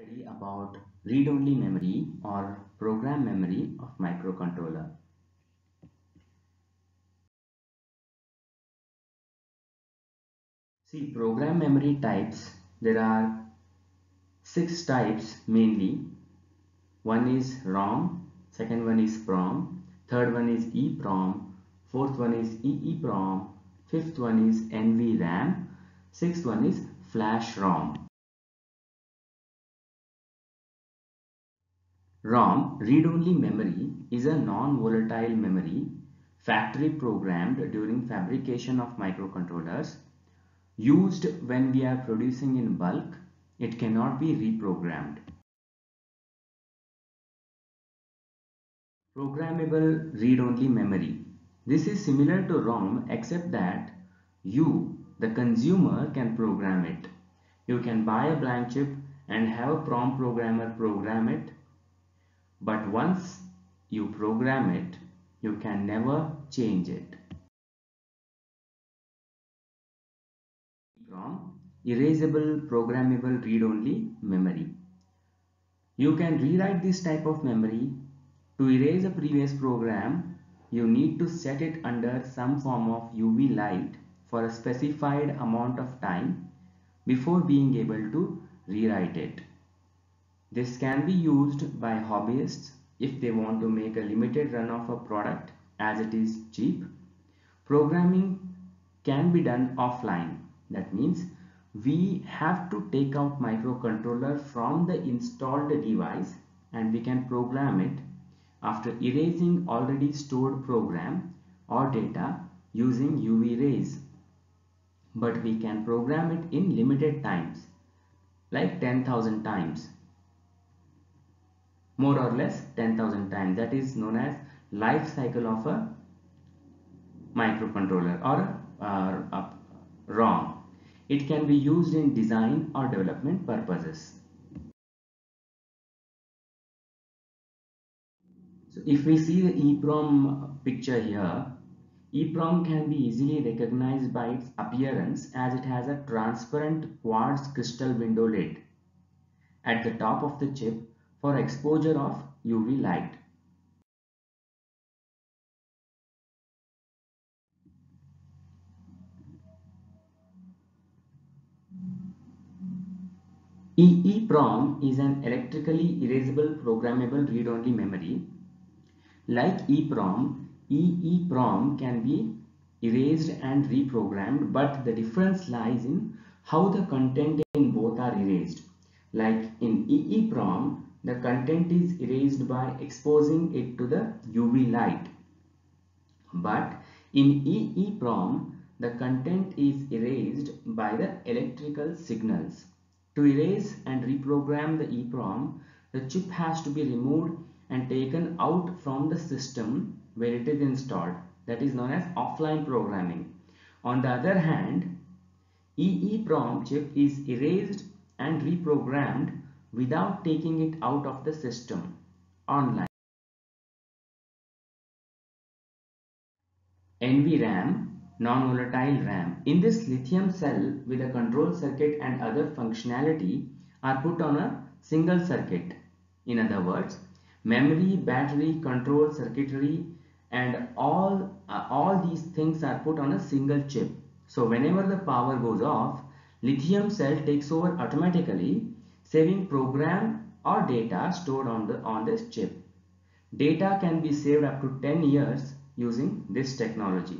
study about read-only memory or program memory of microcontroller. See program memory types there are six types mainly one is ROM second one is PROM third one is EPROM fourth one is EEPROM fifth one is NVRAM sixth one is flash ROM ROM, read-only memory, is a non-volatile memory factory programmed during fabrication of microcontrollers. Used when we are producing in bulk, it cannot be reprogrammed. Programmable read-only memory. This is similar to ROM except that you, the consumer, can program it. You can buy a blank chip and have a PROM programmer program it but once you program it you can never change it. EPROM Erasable Programmable Read-Only Memory You can rewrite this type of memory. To erase a previous program, you need to set it under some form of UV light for a specified amount of time before being able to rewrite it. This can be used by hobbyists if they want to make a limited run of a product as it is cheap. Programming can be done offline. That means we have to take out microcontroller from the installed device and we can program it after erasing already stored program or data using UV rays. But we can program it in limited times like 10,000 times more or less 10,000 times that is known as life cycle of a microcontroller or uh, a ROM. It can be used in design or development purposes. So if we see the EPROM picture here, EPROM can be easily recognized by its appearance as it has a transparent quartz crystal window lid at the top of the chip for exposure of UV light. EEPROM is an electrically erasable programmable read-only memory. Like EPROM, EEPROM can be erased and reprogrammed but the difference lies in how the content in both are erased. Like in EPROM, the content is erased by exposing it to the UV light. But in EEPROM, the content is erased by the electrical signals. To erase and reprogram the EPROM, the chip has to be removed and taken out from the system where it is installed. That is known as offline programming. On the other hand, EEPROM chip is erased and reprogrammed without taking it out of the system online. NVRAM non-volatile RAM. In this lithium cell with a control circuit and other functionality are put on a single circuit. In other words, memory, battery, control circuitry and all, uh, all these things are put on a single chip. So whenever the power goes off, lithium cell takes over automatically saving program or data stored on, the, on this chip. Data can be saved up to 10 years using this technology.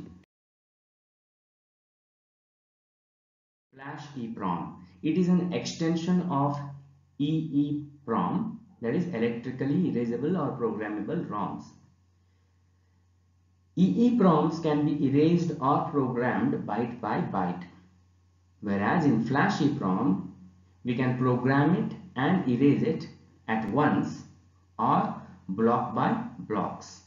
Flash EEPROM. It is an extension of EEPROM that is electrically erasable or programmable ROMs. EEPROMs can be erased or programmed byte by byte. Whereas in Flash EEPROM, we can program it and erase it at once or block by blocks.